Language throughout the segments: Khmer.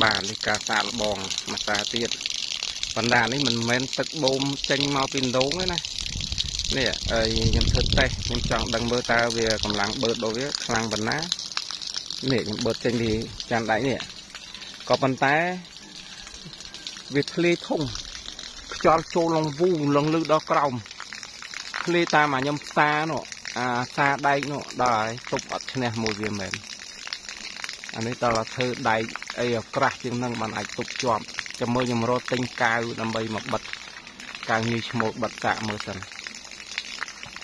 បាទនេះការសាកល្បងមួយសាទៀតបណ្ដានេះមិនមែនទឹកបូមចេញមកពីដងទេណានេះហើយខ្ញុំធ្វើតេស្តខ្ញុំចង់ដឹងមើលតើវាកម្លាំងបឺតរបស់វាខ្លាំងប៉ុណ្ណានេះខ្ញុំបឺតចេញពីចានដៃនេះក៏ប៉ុន្តែវាធ្លាយធំខ្យល់ចូលលងវូលងលឺដល់ក្រោមធ្លាយតាមអាខ្ញុំផ្សារនោះអាសាដែកនោះដល់ហើយទប់អត់ឈ្នះមួយវាមែន អានេះដល់តែធ្វើដែកអីក្រាស់ជាងនឹងបានអាចទប់ជាប់ចាំមើលខ្ញុំរត់ទិញកាវដើម្បីមកបិទកាវញីឈ្មោលបិទសាកមើលសិន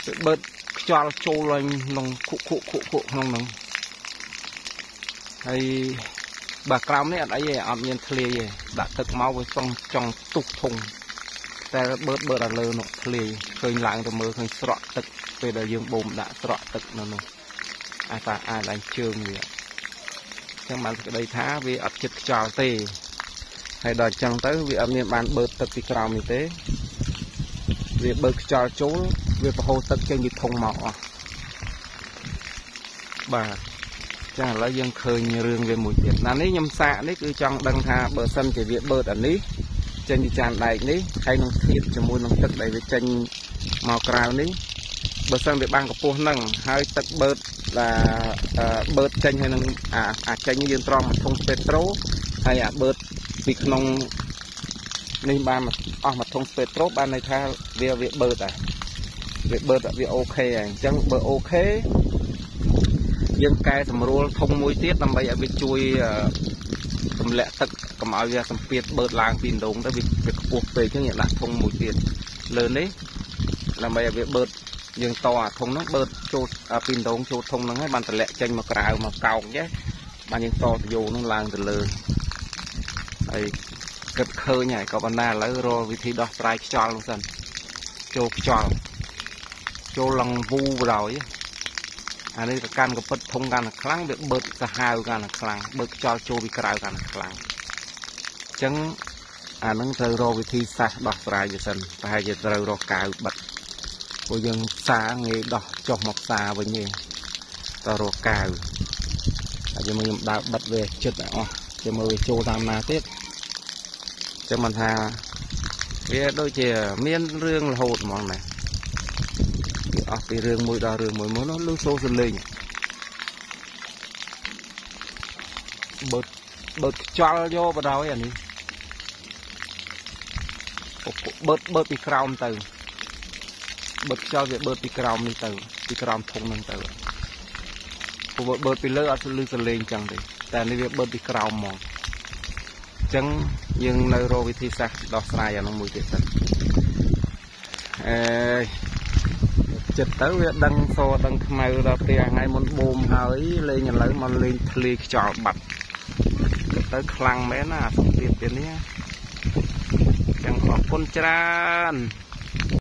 ទៅបិទខ្យល់ចូលឡើងក្នុងខុខុខុខុក្នុងហ្នឹងហើយបើក្រោមនេះអត់អីទេអត់មានធ្លាយទេដាក់ទឹកមកវាចង់ចង់ទុកធុងតែបឺតបឺតដល់លើនោះធ្លាយឃើញឡើងទៅមើលឃើញស្រក់ទឹកពេលដែលយើងបូមដាក់ស្រក់ទឹកនៅនោះអាចថាអាចឡើងជើងវា ចឹងបានសេចក្តីថាវាអត់ចិត្តខ្យល់ទេហើយដល់អញ្ចឹងទៅវាអត់មានបានបឺតទឹកពីក្រោមនេះទេវាបើកខ្យល់ចូលវាប្រហូរទឹកចេញពីធុងមកអស់បាទចាឥឡូវយើងឃើញរឿងវាមួយទៀតណានេះខ្ញុំសាកនេះគឺចង់ដឹងថាបើសិនជាវាបឺតអានេះចេញពីចានដែកនេះហើយនឹងធៀបជាមួយនឹងទឹកដែលវាចេញមកក្រៅនេះបើសិនវាបាំងកម្ពស់ហ្នឹងហើយទឹកបឺ តថាបឺតចេញហើយនឹងអាអាចចេញយើងត្រង់មកធុងពេត្រូហើយអាបឺតពីក្នុងនេះបានអស់មកធុងពេត្រូបានន័យថាវាវាបឺតដែរវាបឺតវាអូខេហើយអញ្ចឹងបើអូខេយើងកែសម្រួលធុងមួយទៀតដើម្បីឲ្យវាជួយទម្លាក់ទឹកកុំឲ្យវាសម្ពាធបឺតឡើងពីដងទៅវាវាខ្ពស់ពេកអញ្ចឹងយើងដាក់ធុងមួយទៀតលើនេះដើម្បីឲ្យវាបឺត យើងតអាធុងហ្នឹងបឺតចូលពីដងចូលធុងហ្នឹងហើយបានតម្លាក់ចេញមកក្រៅមកកោកចេះបានយើងតតយោហ្នឹងឡើងទៅលើហើយគិតឃើញហើយក៏បណ្ណាឥឡូវរកវិធីដោះស្រាយខ្យល់នោះសិនចូលខ្យល់ចូលឡើងវូបដោយអានេះទៅកាន់កពិតធំកាន់តែខ្លាំងវាបឺតសាហាវកាន់តែខ្លាំងបឺតខ្យល់ចូលពីក្រៅកាន់តែខ្លាំងអញ្ចឹងអានឹងត្រូវរកវិធីសាស្ត្រដោះស្រាយវាសិនប្រហែលជាត្រូវរកកាវបិទ ព្រោះយើងសាងាយដោះចុះមកសាវិញទេតរកកាវហើយយើងខ្ញុំដើរបិទវាចិត្តអស់ចាំមើលវាចូលតាមណាទៀតចឹងមិនថាវាដូចជាមានរឿងរហូតហ្មងណាវាអស់ពីរឿងមួយដល់រឿងមួយមួយនោះលឺសូរសលេងបើបើខ្យល់យកបដ ாய் អានេះបឺតបឺតពីក្រោមទៅ បឺតខ្យល់វាបឺតពីក្រោមនេះទៅពីក្រោមធុងហ្នឹងទៅព្រោះបឺតពីលើអត់លឺសលេងចឹងទេតែនេះវាបឺតពីក្រោមហ្មងចឹងយើងនៅរកវិធីសាស្ត្រដោះស្រាយអានោះមួយទៀតទៅអេចិត្តទៅវាដឹងសដឹងខ្មៅដល់ផ្ទះថ្ងៃមុនបូមហើយលេងឥឡូវមកលេងធ្លាយខ្យល់បាត់ទៅខ្លាំងមែនណាសម្ពាធទៀតនេះចឹងអរគុណច្រើន